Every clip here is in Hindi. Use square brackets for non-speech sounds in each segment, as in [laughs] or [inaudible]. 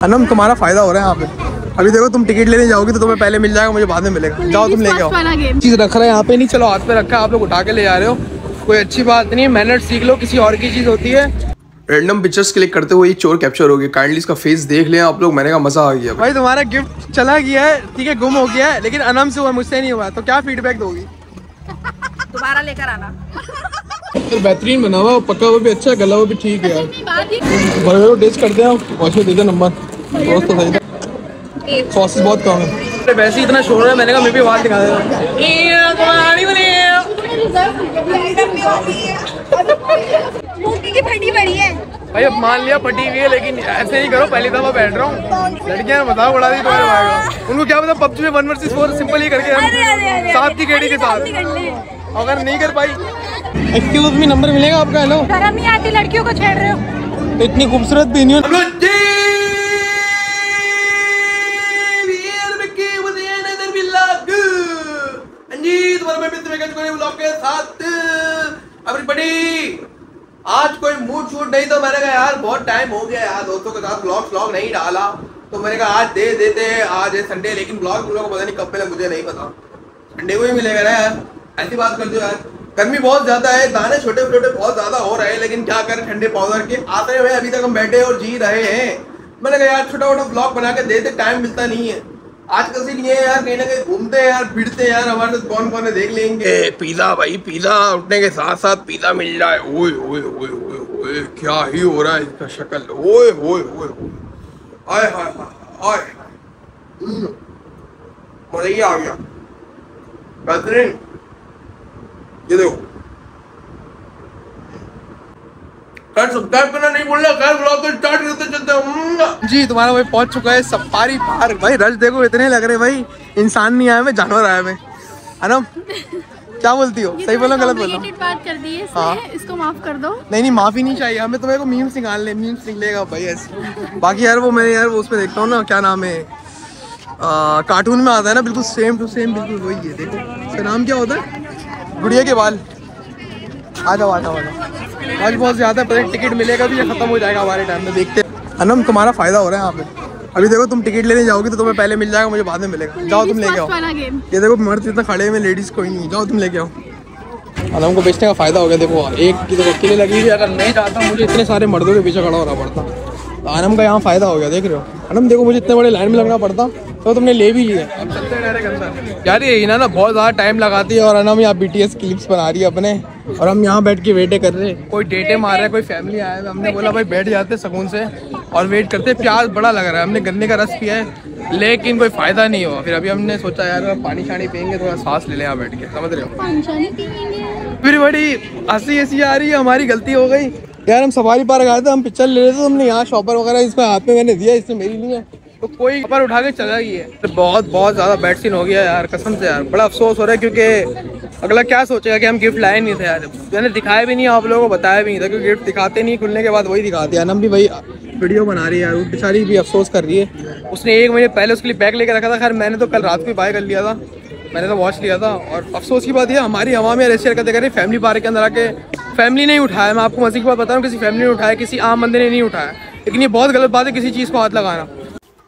अनम तुम्हारा फ़ायदा हो रहा है यहाँ पे। अभी देखो तुम टिकट लेने जाओगे तो तुम्हें पहले मिल जाएगा मुझे बाद में मिलेगा। जाओ तुम लेके आओ। चीज़ रख रहे हैं यहाँ पे नहीं चलो हाथ पे रखा है आप लोग उठा के ले जा रहे हो। कोई अच्छी बात नहीं है मैनर सीख लो किसी और की चीज़ होती है। रैंडम पिक्चर्स क्लिक करते हुए ये चोर कैप्चर हो गया। काइंडली इसका फेस देख लें आप लोग मैंने का मज़ा आ गया। भाई तुम्हारा गिफ्ट चला गया है ठीक है गुम हो गया है लेकिन अनम से हुआ मुझसे नहीं हुआ तो क्या फीडबैक दोगी? दोबारा लेकर आना। तो बेहतरीन बना हुआ पका हुआ भी अच्छा गला हुआ भी ठीक है ही टेस्ट करते हैं वॉश दे दे नंबर। दोस्त तो सही था सॉसेस बहुत कम है। वैसे इतना शोर है मैंने कहा मैं भी आवाज़ दिखा मूँगी फटी पड़ी है। भाई अब मान लिया पटी हुई है लेकिन ऐसे नहीं करो पहली दफ़ा बैठ रहा हूँ। लड़कियाँ मज़ाक उड़ा दी तुम्हारे भाई उनको क्या पता पबजी में वन वर्सेस फोर सिंपल ही करके हम साथ की गेड़ी के साथ। अगर नहीं कर पाई। एक्सक्यूज मी नंबर मिलेगा आपका? हेलो शर्म नहीं आती लड़कियों को छेड़ रहे हो। इतनी खूबसूरत भी नहीं हो आज कोई मूड शूट नहीं तो मैंने कहा, यार, बहुत टाइम हो गया यार, दोस्तों के साथ ब्लॉग व्लॉग नहीं डाला। तो मैंने कहा, आज दे देते आज है संडे लेकिन ब्लॉग को पता नहीं कब मिला, मुझे नहीं पता। संडे को ही मिलेगा ना यार, ऐसी बात करते हो यार। गर्मी बहुत ज़्यादा है दाने छोटे छोटे बहुत ज़्यादा हो रहे हैं, लेकिन क्या करें ठंडे पाउडर के आते हुए अभी तक हम बैठे और जी रहे हैं। मैंने कहा, यार छोटा छोटा ब्लॉग बना के देते टाइम मिलता नहीं है। आज कल से नहीं यार, कहीं ना कहीं घूमते हैं यार फिरते हैं यार, हमारे साथ कौन कौन है देख लेंगे। पिज्जा भाई पिज्जा उठने के साथ साथ पिज्जा मिल जाए ओए ओए ओए ओए ओए, क्या ही हो रहा है इसका शक्ल। ओए ओए ओए आय हाय हाय मज़ा ही आ गया। बेहतरीन ये देखो कर सब्सक्राइब करना नहीं भूलना। कर ब्लॉग को स्टार्ट करते चलते जी तुम्हारा भाई पहुँच चुका है सफारी पार्क भाई रश देखो इतने लग रहे भाई। इंसान नहीं आया मैं जानवर आया मैं। अनम क्या बोलती हो? सही बोलो गलत बोलो। बात कर दी है हाँ। इसको माफ़ कर दो। नहीं नहीं माफ़ी नहीं चाहिए। हमें तुम्हें को मीम्स निकाल ले मीम्स निकलेगा भाई ऐसे। बाकी यार वो मैं यार वो उसमें देखता हूँ ना क्या नाम है? कार्टून में आता है ना बिल्कुल सेम टू सेम बिल्कुल वही है देखो। इसका नाम क्या होता है? गुड़िया के बाल। आ जाओ आ जाओ आ जाओ। आज बहुत ज़्यादा है, पता टिकट मिलेगा भी या खत्म हो जाएगा हमारे टाइम में देखते हैं। अनम तुम्हारा फ़ायदा हो रहा है यहाँ पे। अभी देखो तुम टिकट लेने जाओगे तो तुम्हें पहले मिल जाएगा मुझे बाद में मिलेगा। जाओ तुम लेके आओ। ये देखो मर्द इतना खड़े में लेडीज़ कोई नहीं जाओ तुम लेके आओ। अनम को बेचने का फ़ायदा हो गया देखो एक की तो अकेले लगी हुई अगर नहीं जाता मुझे इतने सारे मर्दों के पीछे खड़ा होना पड़ता। तो अनम का यहाँ फ़ायदा हो गया देख रहे हो। अनम देखो मुझे इतने बड़े लाइन में लगना पड़ता तो तुमने ले भी लिया हैं यार ये ना ना बहुत ज़्यादा टाइम लगाती है और अनम यहाँ बी टी एस क्लिप्स बना रही है अपने। और हम यहाँ बैठ के वेटे कर रहे हैं। कोई डेटे मार रहा है कोई फैमिली आया है हमने बोला भाई बैठ जाते सुकून से और वेट करते हैं। प्याज बड़ा लग रहा है हमने गन्ने का रस पिया है लेकिन कोई फ़ायदा नहीं हुआ। फिर अभी हमने सोचा यार पानी शानी पियेंगे थोड़ा सांस ले लें यहाँ बैठ के। समझ रहे हो? फिर बड़ी हँसी हँसी आ रही है हमारी गलती हो गई। यार हम सफारी पार्क आए थे हम पिक्चर ले रहे थे हमने यहाँ शॉपर वगैरह इसमें हाथ में मैंने दिया इसने मेरी नहीं है। तो कोई पर उठा के चला गई है। तो बहुत बहुत ज़्यादा बैड सीन हो गया यार कसम से यार। बड़ा अफसोस हो रहा है क्योंकि अगला क्या सोचेगा कि हम गिफ्ट लाए नहीं थे यार? मैंने दिखाया भी नहीं, आप लोगों को बताया भी नहीं था क्योंकि गिफ्ट दिखाते नहीं, खुलने के बाद वही दिखाते हैं। हम भी भाई वीडियो बना रही है यार बेचारी भी अफसोस कर रही है। उसने एक महीने पहले उसके लिए बैग लेकर रखा था, खैर मैंने तो कल रात को बाय कर लिया था। मैंने तो वॉच लिया था और अफसोस की बात यह हमारी हवा में ऐसे हरकतें करें फैमिली पार्क के अंदर आके फैमिली नहीं उठाया। मैं आपको मसीह की बात बता रहा हूँ किसी फैमिली ने उठाया, किसी आम बंदे ने नहीं उठाया। लेकिन ये बहुत गलत बात है, किसी चीज़ को हाथ लगाना।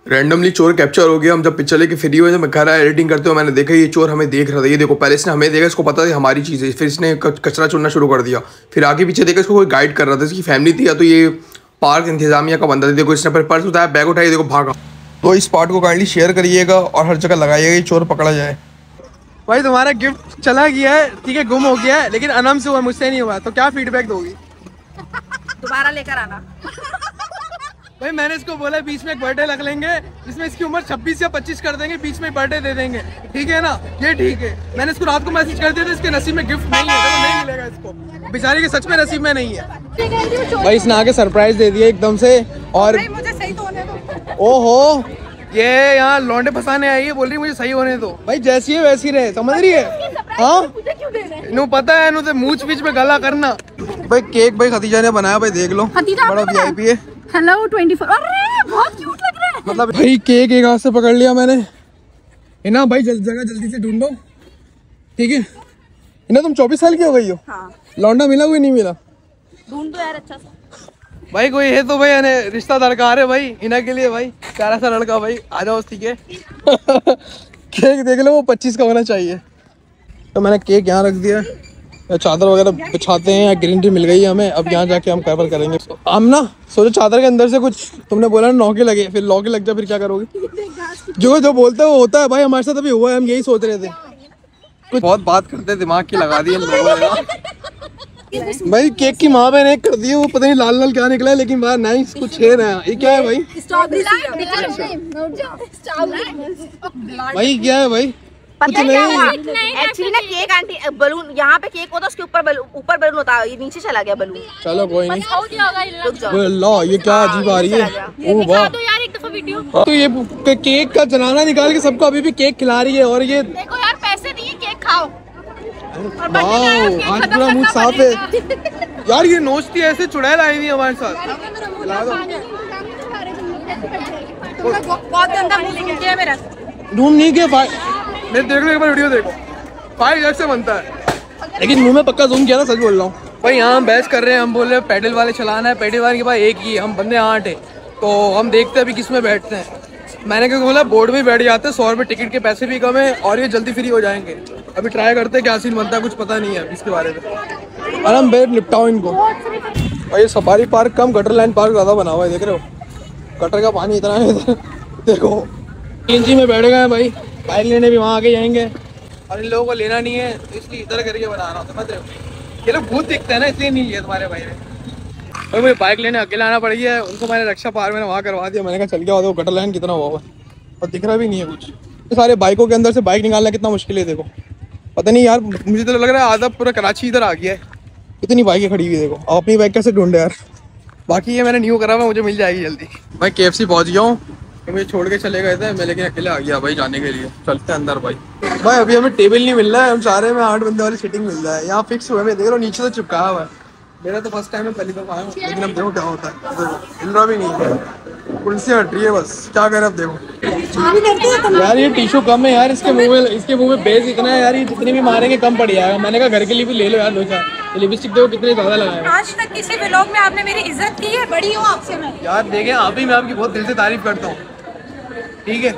रैंडमली चोर कैप्चर हो गया हम जब पिक्चर लेके फ्री हुए मैं घर आया एडिटिंग करते हुए मैंने देखा ये चोर हमें देख रहा था। ये देखो पहले इसने हमें देखा इसको पता था हमारी चीज़ है। फिर इसने कचरा चुनना शुरू कर दिया। फिर आगे पीछे देखा इसको कोई गाइड कर रहा था इसकी फैमिली थी या तो ये पार्क इंतजामिया का बंदा था देखो इसने पर्स उठाया बैग उठाया देखो भागा। तो इस पार्ट को काइंडली शेयर करिएगा और हर जगह लगाइएगा ये चोर पकड़ा जाए। भाई तुम्हारा गिफ्ट चला गया है ठीक है गुम हो गया है लेकिन अनम से हुआ मुझसे नहीं हुआ तो क्या फीडबैक दोगी? [laughs] दोबारा लेकर आना। भाई मैंने इसको बोला बीच में एक बर्थडे रख लेंगे। जिसमें इसकी उम्र 26 या 25 कर देंगे बीच में बर्थडे दे देंगे। ठीक है ना? ये ठीक है। मैंने इसको रात को मैसेज कर दिया था इसके नसीब में गिफ्ट नहीं है तो नहीं मिलेगा इसको। बेचारी के सच में नसीब में नहीं है। भाई इसने आगे सरप्राइज़ दे दिया एकदम से और भाई मुझे सही तो होने दो। ओहो। ये यहाँ लौंडे फंसाने आई है बोल रही मुझे सही होने दो। भाई जैसी है वैसी रहे समझ रही है? हाँ? मुझे क्यों दे रहे नु पता है नु तो मूछ बीच में गला करना। भाई केक भाई खतीजा ने बनाया भाई देख लो। बड़ा आपने बनाया? वीआईपी है। हेलो 24 अरे बहुत क्यूट लग रहा है। मतलब भाई केक एक हाथ से पकड़ लिया मैंने। इना भाई जल, जगह जल्दी से ढूंढो। ठीक है? इना तुम चौबीस साल की हो गई हो? हाँ। लौंडा मिला कोई नहीं मिला। ढूंढ दो यार अच्छा सा। भाई कोई है तो भाई यानी रिश्ता दरकार है भाई? इना के लिए भाई प्यारा सा लड़का भाई आ जाओ ठीक है? [laughs] केक देख लो वो पच्चीस का होना चाहिए। तो मैंने केक यहाँ रख दिया। चादर वगैरह बिछाते हैं या ग्रीन टी मिल गई है हमें अब यहाँ जाके हम कवर करेंगे। हम ना सोचो चादर के अंदर से कुछ तुमने बोला ना नौके लगे फिर लौके लग जाए फिर क्या करोगे? [laughs] जो जो बोलते हैं वो होता है भाई हमारे साथ अभी हुआ है हम यही सोच रहे थे। कुछ बहुत बात करते दिमाग की लगा दी लोगों ने। [laughs] [laughs] भाई केक की माँ मैंने कर दी है वो पता नहीं लाल लाल क्या निकला है लेकिन बाहर नाइस कुछ है ना। ये क्या है भाई? भाई क्या है भाई? पता क्या हुआ? नहीं एक्चुअली ना केक आंटी बलून यहाँ पे केक होता उसके ऊपर बलून ऊपर बलून होता है ये नीचे चला गया बलून चलो कोई नहीं। अल्लाह ये क्या अजीब आ रही है? ओ वाह। यार एक दफ़ा वीडियो तो ये केक का जनाना निकाल के सबको अभी भी केक खिला रही है और ये देखो यार पैसे नहीं है केक खाओ वाओ आज पूरा मुँह साफ़ है। यार ये नोचती है ऐसे चुड़ैल आई हुई हमारे साथ। खिला दो। बहुत गंदा मुँह सूख गया मेरा। ढूंढ नहीं मैं देख लो एक बार वीडियो देखो। भाई ऐसे बनता है। लेकिन मुँह में पक्का जूम किया था सच बोल रहा हूँ। भाई यहाँ बहस कर रहे हैं हम बोल रहे हैं पैडल वाले चलाना है पैडल वाले के पास एक ही हम बंदे आठ है। तो हम देखते हैं अभी किसमें बैठते हैं। मैंने क्या बोला बोर्ड में बैठ जाते हैं सौ रुपये टिकट के पैसे भी कम है और ये जल्दी फ्री हो जाएँगे। अभी ट्राई करते हैं क्या सीन बनता है कुछ पता नहीं है इसके बारे में। और हम बैठ निपटाओ इनको। और ये सफारी पार्क कम गटर लाइन पार्क ज़्यादा बना हुआ है देख रहे हो? गटर का पानी इतना है देखो। इंची में बैठ गए हैं भाई। बाइक लेने भी वहाँ आगे जाएँगे। और इन लोगों को लेना नहीं है तो इसलिए इधर करके बना रहा हूँ समझ रहे हो? ये लोग भूत दिखते हैं ना इसलिए नहीं लिया तुम्हारे भाई ने। भाई मुझे बाइक लेने अकेले आना पड़ गया है उनको मैंने रक्षा पार मैंने वहाँ करवा दिया मैंने कहा चल गया वो गटर लाइन कितना हुआ हुआ और दिख रहा भी नहीं है कुछ। ये सारे बाइकों के अंदर से बाइक निकालना कितना मुश्किल है देखो। पता नहीं यार मुझे तो लग रहा है आधा पूरा कराची इधर आ गया है। इतनी बाइकें खड़ी हुई देखो। अब अपनी बाइक कैसे ढूंढे यार? बाकी ये मैंने न्यू करा हुआ मुझे मिल जाएगी जल्दी। मैं के पहुँच गया हूँ। कि मुझे छोड़ के चले गए थे मैं लेकिन अकेले आ गया भाई जाने के लिए। चलते हैं अंदर भाई। भाई अभी हमें टेबल नहीं मिल रहा है हम चाह रहे हैं आठ बंदे वाली सीटिंग मिल जाए यहाँ फिक्स हुआ है देख रहा हूँ नीचे से चिपकाया हुआ है। मेरा तो फ़र्स्ट टाइम है पहली दफ़ा आया हूँ लेकिन अब देखो क्या होता है। मिल रहा भी नहीं है। कुर्सी हट रही है बस। क्या करें अब देखो। यार ये टिश्यू कम है यार इसके मुँह में इसके मुँह में बेस इतना है यार ये जितने भी मारेंगे कम पड़ जाएगा मैंने कहा घर के लिए भी ले लो यार दो चार। लिपस्टिक देखो कितने ज़्यादा लगाए हैं। आज तक किसी व्लॉग में आपने मेरी इज़्ज़त की है? बड़ी हूँ आपसे मैं। यार देखे आप ही मैं आपकी बहुत दिल से तारीफ़ करता हूँ। ठीक है?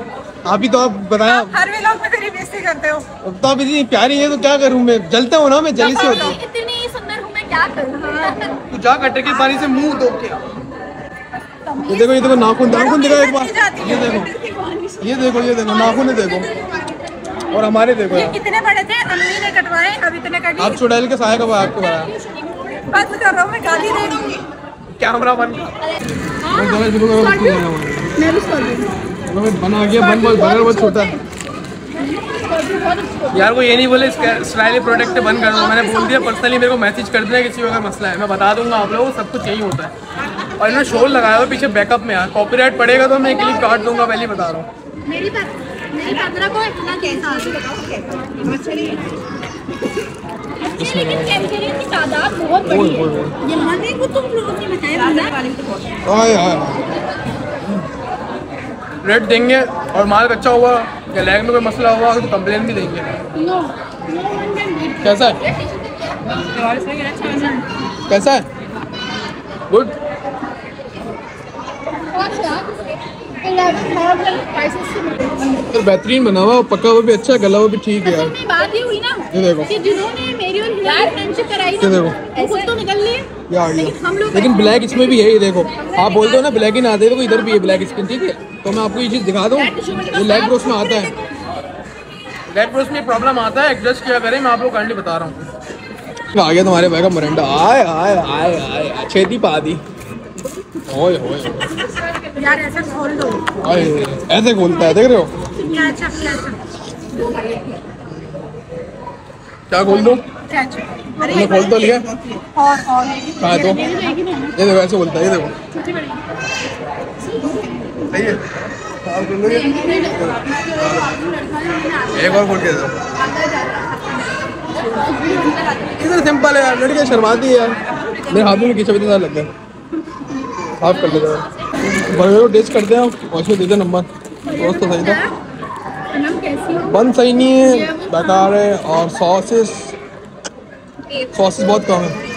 अभी तो आप बताया हर व्लॉग में मेरी बेइज्जती करते हो। अब तो आप इतनी प्यारी है तो क्या करूँ मैं? जलते हो ना मैं जली से होती हूँ। इतनी सुंदर हूँ मैं क्या करूँ? तू जा कटे के पानी से मुँह धो के ये देखो ये देखो नाखून नाखून दिखा एक बार। ये देखो ये देखो ये देखो नाखून देखो। और हमारे देखो यार। कितने बड़े थे? अम्मी ने कटवाए अब इतने कट आप चुड़ैल के साया कब आपको बनाया बंद कर रहा हूँ मैं गाली दे दूँगी। कैमरा बंद। बना गया बन बना बहुत छोटा। है यार वो ये नहीं बोले स्टाइली प्रोडक्ट बंद कर दो। मैंने बोल दिया पर्सनली मेरे को मैसेज कर देना किसी को अगर मसला है। मैं बता दूँगा आप लोगों को सब कुछ यही होता है। और इन्होंने शोर लगाया हुआ पीछे बैकअप में यार। कॉपीराइट पड़ेगा तो मैं क्लिप काट दूँगा पहले बता रहा हूँ। मेरी मेरी को इतना कैसा लेकिन कैमरे की तादाद बहुत बड़ी है। ये माने को तुम लोगों ने बताया रेट देंगे और माल अच्छा हुआ या लैग में कोई मसला हुआ तो कंप्लेन भी देंगे। कैसा है? कैसा है? गुड तो बेहतरीन बना हुआ पका हुआ भी अच्छा गला हुआ भी ठीक है यार। बात ये हुई ना ये देखो। कि जिन्होंने मेरी और हिना फ्रेंडशिप कराई ना देखो। वो खुद तो निकल लिए। ये आ लेकिन हम लोग लेकिन ब्लैक इसमें भी है ये देखो। आप बोलते हो ना ब्लैक ही ना आते देखो इधर भी है ब्लैक स्किन ठीक है? तो मैं आपको ये चीज़ दिखा दूँ ये लेग ब्रोस में आता है। लेग ब्रोस में प्रॉब्लम आता है एडजस्ट किया करें मैं आप लोग काइंडली बता रहा हूँ। आ गया तुम्हारे भाई का मरंडा। आए आए आए आए छेदी पा दी ओए ओए। यार ऐसा खोल दो। ओए ऐसे खोलता है देख रहे हो? कैचअप कैचअप क्या अच्छा क्या खोल दो? कैचअप तुमने खोल तो लिया? और और। तो? ये देखो ऐसे बोलता है ये देखो। एक और खोल के दो। इधर सिंपल है यार, लड़कियाँ शर्माती है यार। मेरे हाथों में खींचा इतना लग गया। साफ़ कर देता हूँ। बर्गर को टेस्ट करते हैं और उसमें देते नंबर। दोस्त तो सही था बन सही नहीं है, बेकार है, और सॉसेस सॉसेस बहुत कम है।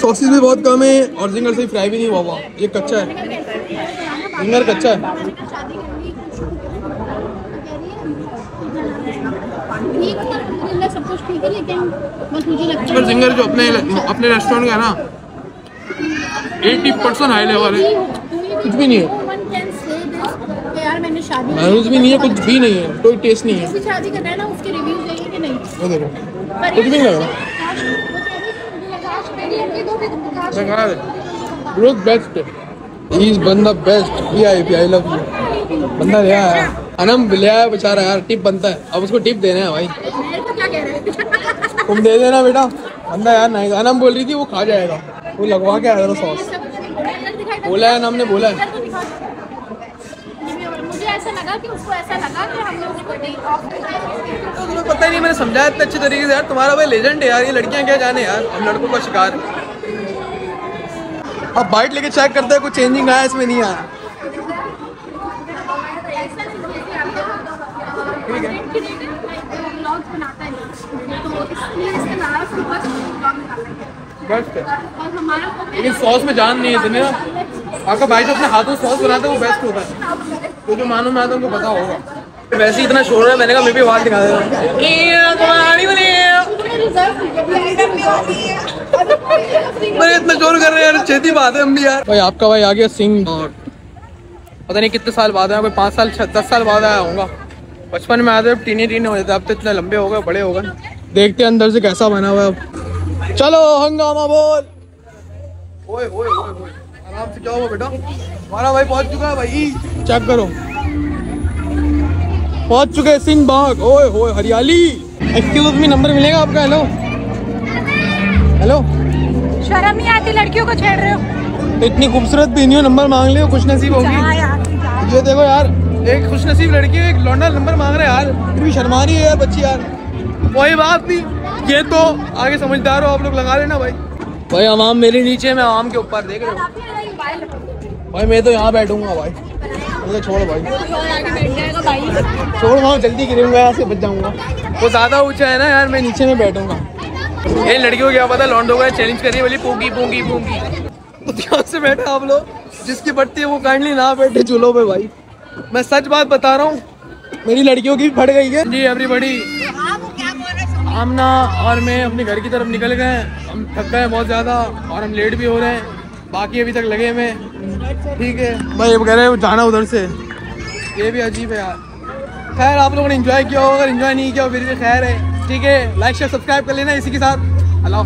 सॉसेज भी बहुत कम है और जिंगर से फ्राई भी नहीं हुआ हुआ। ये कच्चा है। जिंगर कच्चा है। है कुछ है लेकिन पर जिंगर जो अपने अपने रेस्टोरेंट का है ना एट्टी परसेंट हाई लेवल है। कुछ भी नहीं है। यार मैंने भी नहीं है कुछ भी नहीं है। कोई टेस्ट नहीं है। जिसकी शादी कर रहा है ना उसके रिव्यूज़ देंगे कि नहीं वो देखो पर कुछ भी नहीं लग लगा ब्रो बेस्ट ही इज़ बंदा best V I P I love you बंदा ले आया अनम ले आया बेचारा यार टिप बनता है। अब उसको टिप देना है भाई। मेरे को क्या कह रहे हैं तुम दे देना बेटा। बंदा यार नहीं अनम बोल रही थी वो खा जाएगा। वो लगवा के आया था सॉस बोला है अनम ने बोला है। ऐसा लगा कि उसको ऐसा लगा कि हमने off कर तो पता ही नहीं मैंने समझाया इतने अच्छे तरीके से यार तुम्हारा भाई लेजेंड है यार ये लड़कियाँ क्या जाने यार हम लड़कों का शिकार। अब बाइट लेके चेक करते हैं कुछ चेंजिंग आया इसमें नहीं आया। है तो है। बेस्ट है लेकिन सॉस में जान नहीं है इतने आपका भाई जो अपने हाथों सॉस बनाता है वो बेस्ट होता है। तो जो मानो में आता है उनको पता होगा। वैसे ही इतना शोर है मैंने कहा मैं भी आवाज़ दिखा देता मेरे इतना शोर कर रहे हैं यार छेती बात है हम भी यार। भाई आपका भाई आ गया सिंह। और पता नहीं कितने साल बाद आया कोई पाँच साल दस साल बाद आया होगा। बचपन में आते टीने टीने हो जाते अब तो इतने लंबे हो गए बड़े हो गए। देखते हैं अंदर से कैसा बना हुआ है अब। चलो हंगामा बोल। ओए ओए आराम से जाओ बेटा। हमारा भाई पहुँच चुका है भाई। चेक करो। पहुँच चुके हैं सिंह बाग। ओए होए हरियाली। एक्सक्यूज मी नंबर मिलेगा आपका हेलो हेलो शर्म नहीं आती लड़कियों को छेड़ रहे हो। इतनी खूबसूरत पहनी हो नंबर मांग लियो खुश नसीब होगी ये देखो यार एक खुश नसीब लड़की एक लौंडा नंबर मांग रहा है यार। फिर भी शर्मा रही है यार बच्ची यार। कोई बात नहीं ये तो आगे समझदार हो आप लोग लगा लेना भाई। भाई आवाम मेरे नीचे मैं आवाम के ऊपर देख रहे हो। भाई मैं तो यहाँ बैठूँगा भाई। मुझे छोड़ भाई। छोड़ वहाँ जल्दी गिरूँगा यहाँ से बच जाऊँगा। वो ज़्यादा ऊँचा है ना यार मैं नीचे में बैठूँगा। ये लड़कियों को क्या पता लॉन्डो का चैलेंज करिए बोली, पूँगी पूँगी पूँगी। ध्यान से बैठे आप लोग, जिसकी बढ़ती है वो काइंडली ना बैठे चूल्हों पे भाई। मैं सच बात बता रहा हूँ, मेरी लड़कियों की फट गई है। जी एवरीबडी आमना और मैं अपने घर की तरफ़ निकल गए हम थक गए बहुत ज़्यादा, और हम लेट भी हो रहे हैं। बाकी अभी तक लगे हुए ठीक है। भाई कह रहे जाना उधर से। ये भी अजीब है यार। खैर, आप लोगों ने एंजॉय किया होगा, अगर एंजॉय नहीं किया फिर भी खैर है। ठीक है लाइक शेयर सब्सक्राइब कर लेना इसी के साथ। अल्लाह